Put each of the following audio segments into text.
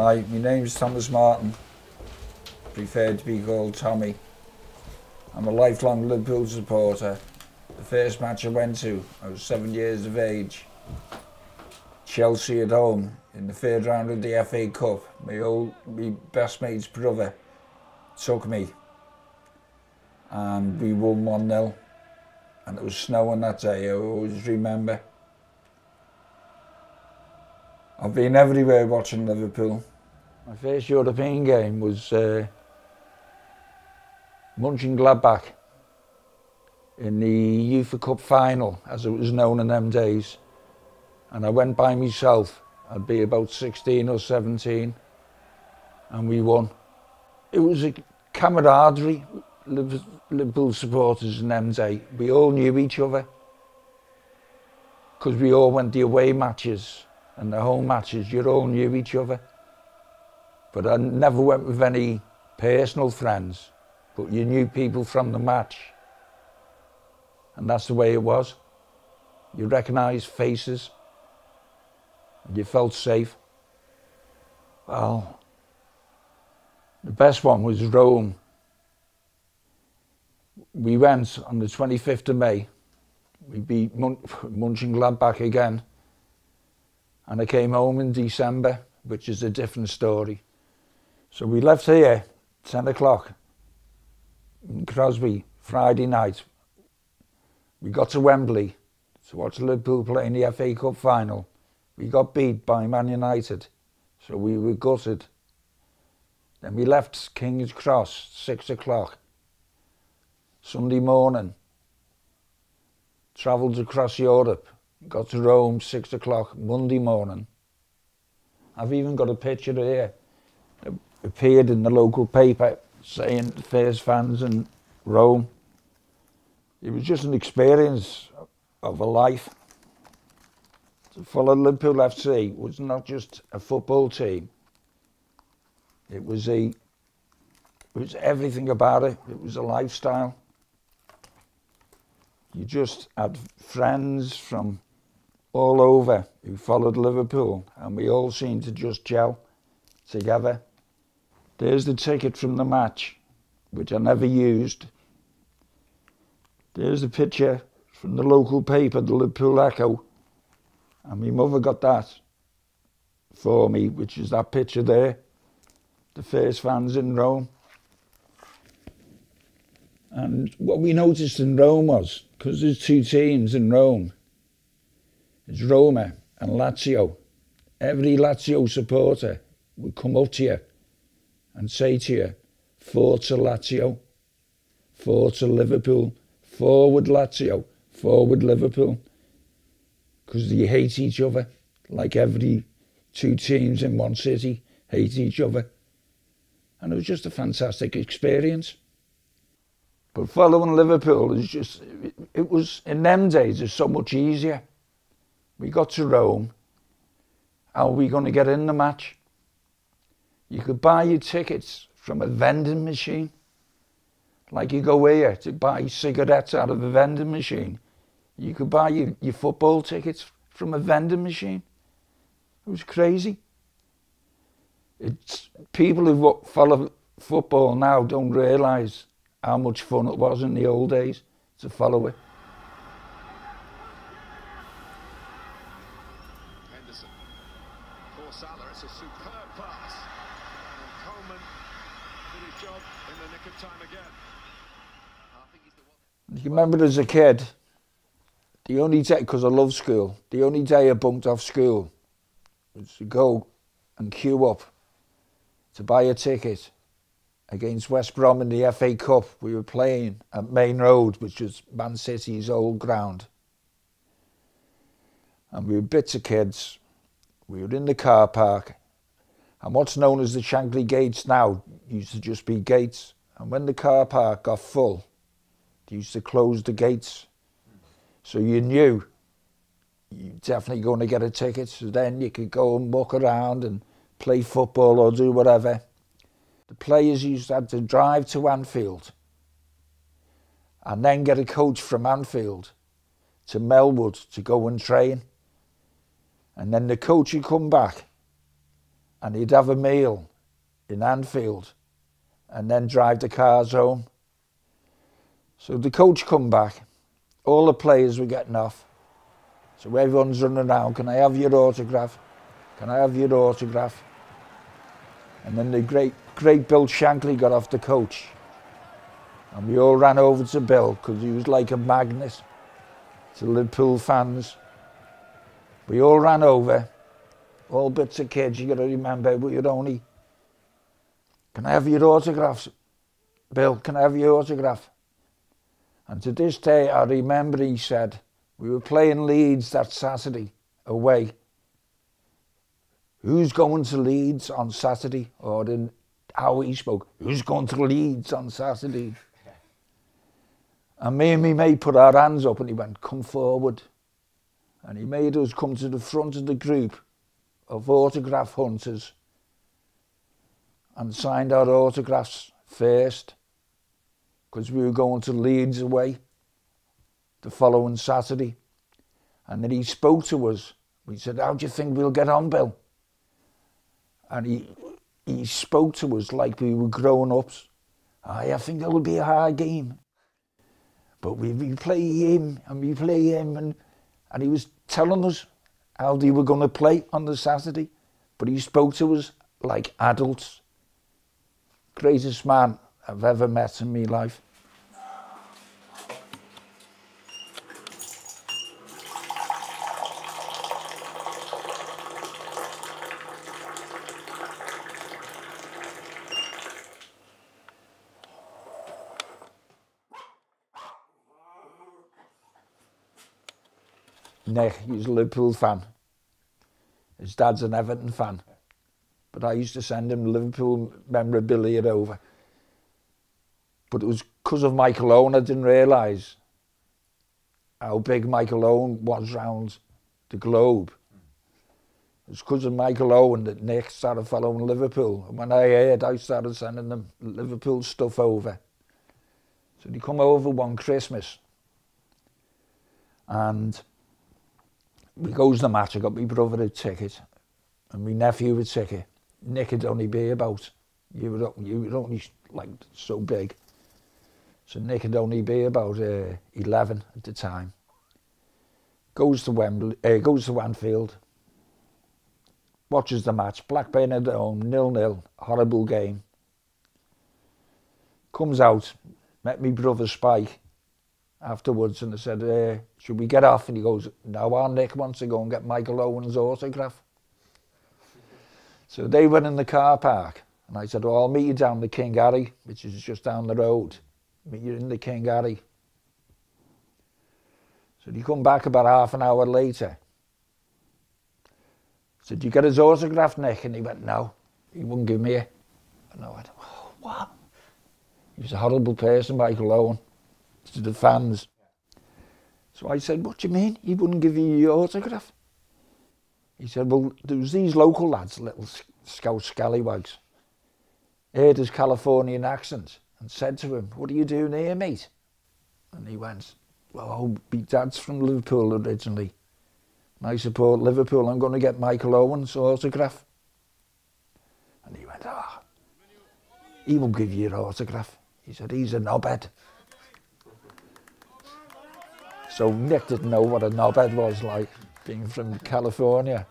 Hi, my name's Thomas Martin, preferred to be called Tommy. I'm a lifelong Liverpool supporter. The first match I went to, I was seven years of age. Chelsea at home in the third round of the FA Cup. My old, my best mate's brother took me and we won 1-0 and it was snowing that day, I always remember. I've been everywhere watching Liverpool. My first European game was uh, Mönchengladbach in the UEFA Cup final, as it was known in them days. And I went by myself. I'd be about 16 or 17, and we won. It was a camaraderie Liverpool supporters in them day, we all knew each other because we all went the away matches and the home matches, you all knew each other. But I never went with any personal friends, but you knew people from the match. And that's the way it was. You recognised faces, and you felt safe. Well, the best one was Rome we went on the 25th of May. We beat Mun Mönchengladbach again. And I came home in December, which is a different story. So we left here 10 o'clock in Crosby, Friday night. We got to Wembley to watch Liverpool play in the FA Cup final. We got beat by Man United, so we were gutted. Then we left King's Cross, six o'clock. Sunday morning, travelled across Europe, got to Rome six o'clock Monday morning. I've even got a picture here that appeared in the local paper saying first fans in Rome. It was just an experience of a life. To follow Liverpool FC was not just a football team. It was a it was everything about it. It was a lifestyle you just had friends from all over who followed Liverpool, and we all seemed to just gel together. There's the ticket from the match, which I never used. There's the picture from the local paper, the Liverpool Echo, and my mother got that for me, which is that picture there, the first fans in Rome. And what we noticed in Rome was because there's two teams in Rome. It's Roma and Lazio. Every Lazio supporter would come up to you and say to you, Forza Lazio, Forza Liverpool, forward Lazio, forward Liverpool. Because they hate each other, like every two teams in one city hate each other. And it was just a fantastic experience. But following Liverpool is just, it was, in them days, it's so much easier. We got to Rome. How are we going to get in the match? You could buy your tickets from a vending machine. Like you go here to buy cigarettes out of a vending machine. You could buy your, your football tickets from a vending machine. It was crazy. It's people who follow football now don't realise how much fun it was in the old days to follow it. Henderson for Salah, it's a superb pass. And Coleman did his job in the nick of time again. You remember as a kid, the only day, because I love school, the only day I bunked off school was to go and queue up to buy a ticket against West Brom in the FA Cup. We were playing at Maine Road, which was Man City's old ground. And we were bits of kids. We were in the car park. And what's known as the Shankly Gates now used to just be gates. And when the car park got full, they used to close the gates. So you knew you're definitely going to get a ticket. So then you could go and walk around and play football or do whatever the players used to have to drive to Anfield and then get a coach from Anfield to Melwood to go and train. And then the coach would come back and he'd have a meal in Anfield and then drive the cars home. So the coach come back, all the players were getting off. So everyone's running around, can I have your autograph? Can I have your autograph? And then the great, great Bill Shankly got off the coach. And we all ran over to Bill because he was like a magnet to Liverpool fans. We all ran over, all bits of kids, you got to remember, but you're only, can I have your autographs? Bill, can I have your autograph? And to this day, I remember he said, we were playing Leeds that Saturday away. Who's going to Leeds on Saturday? Or in how he spoke, who's going to Leeds on Saturday? And me and me mate put our hands up and he went, come forward. And he made us come to the front of the group of autograph hunters and signed our autographs first because we were going to Leeds away the following Saturday. And then he spoke to us. We said, how do you think we'll get on, Bill? And he, he spoke to us like we were grown-ups. I think it'll be a hard game. But we, we play him and we play him and, and he was telling us how they were going to play on the Saturday. But he spoke to us like adults. Greatest man I've ever met in my life. Nick, he's a Liverpool fan. His dad's an Everton fan. But I used to send him Liverpool memorabilia over. But it was because of Michael Owen I didn't realise how big Michael Owen was round the globe. It's because of Michael Owen that Nick started following Liverpool. And when I heard, I started sending them Liverpool stuff over. So they come over one Christmas. And we goes to the match, I got my brother a ticket and my nephew a ticket. Nick had only be about, you were, you were only like so big. So Nick had only be about uh, 11 at the time. Goes to Wembley, uh, goes to Anfield, watches the match, Blackburn at home, nil-nil, horrible game. Comes out, met me brother Spike, afterwards and I said, uh, should we get off? And he goes, no, our Nick wants to go and get Michael Owen's autograph. So they went in the car park and I said, well, I'll meet you down the King Harry, which is just down the road. Meet you in the King Harry. So he come back about half an hour later. I said, you get his autograph, Nick? And he went, no, he wouldn't give me it. And I went, oh, what? He was a horrible person, Michael Owen to the fans. So I said, what do you mean? He wouldn't give you your autograph? He said, well, there was these local lads, little scout scallywags, heard his Californian accent and said to him, what are you doing here, mate? And he went, well, my dad's from Liverpool originally. And I support Liverpool. I'm going to get Michael Owen's autograph. And he went, ah, oh, he won't give you your autograph. He said, he's a knobhead. So Nick didn't know what a knobhead was like, being from California.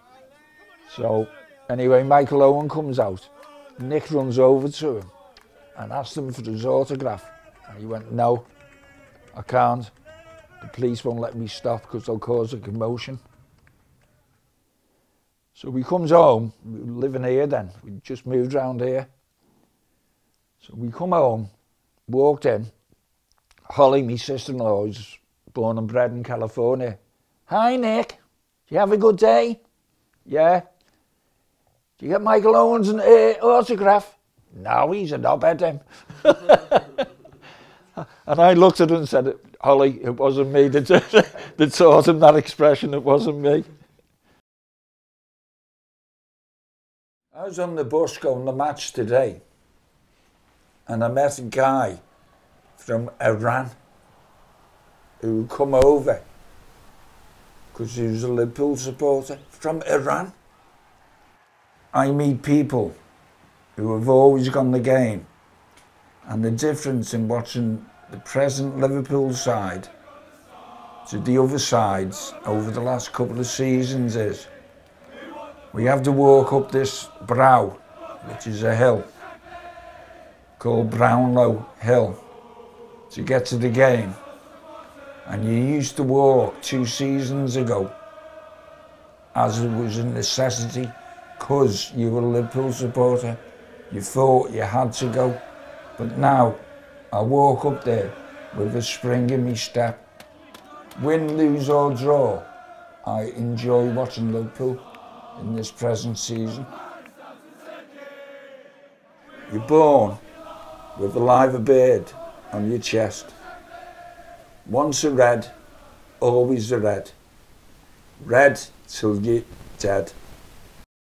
So anyway, Michael Owen comes out. Nick runs over to him and asks him for his autograph. And he went, no, I can't. The police won't let me stop because they'll cause a commotion. So we comes home, we were living here then, we just moved round here. So we come home, walked in, Holly, my sister-in-law, is born and bred in California. Hi, Nick. Do you have a good day? Yeah. Do you get Michael Owens' uh, autograph? No, he's a knobhead, him. and I looked at him and said, Holly, it wasn't me that, that taught him that expression. It wasn't me. I was on the bus going to the match today, and I met a guy from Iran who come over because he was a Liverpool supporter from Iran. I meet people who have always gone the game, and the difference in watching the present Liverpool side to the other sides over the last couple of seasons is we have to walk up this brow, which is a hill called Brownlow Hill, to get to the game. And you used to walk two seasons ago as it was a necessity because you were a Liverpool supporter. You thought you had to go. But now I walk up there with a spring in my step. Win, lose or draw, I enjoy watching Liverpool in this present season. You're born with a Liver bird on your chest. Once a red, always a red. Red till you're dead.